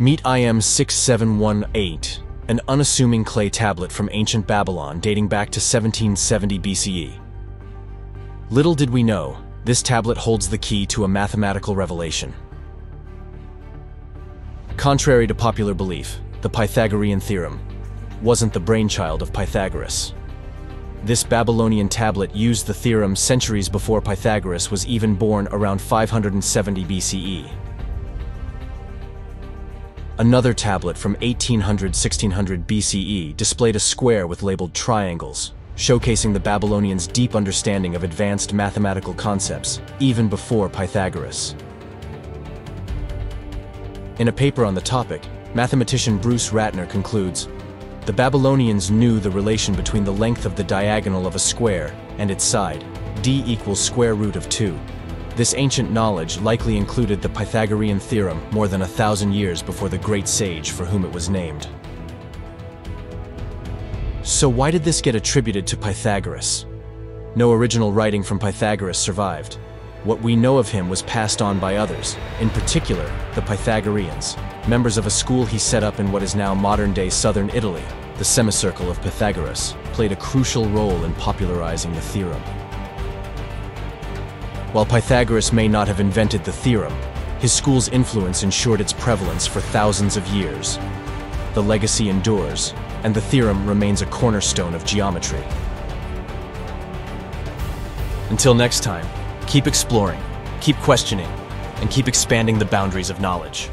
Meet IM 6718, an unassuming clay tablet from ancient Babylon dating back to 1770 BCE. Little did we know, this tablet holds the key to a mathematical revelation. Contrary to popular belief, the Pythagorean theorem wasn't the brainchild of Pythagoras. This Babylonian tablet used the theorem centuries before Pythagoras was even born around 570 BCE. Another tablet from 1800-1600 BCE displayed a square with labeled triangles, showcasing the Babylonians' deep understanding of advanced mathematical concepts, even before Pythagoras. In a paper on the topic, mathematician Bruce Ratner concludes, the Babylonians knew the relation between the length of the diagonal of a square and its side, d equals square root of 2. This ancient knowledge likely included the Pythagorean theorem more than a thousand years before the great sage for whom it was named. So why did this get attributed to Pythagoras? No original writing from Pythagoras survived. What we know of him was passed on by others, in particular, the Pythagoreans, members of a school he set up in what is now modern-day southern Italy. The semicircle of Pythagoras played a crucial role in popularizing the theorem. While Pythagoras may not have invented the theorem, his school's influence ensured its prevalence for thousands of years. The legacy endures, and the theorem remains a cornerstone of geometry. Until next time, keep exploring, keep questioning, and keep expanding the boundaries of knowledge.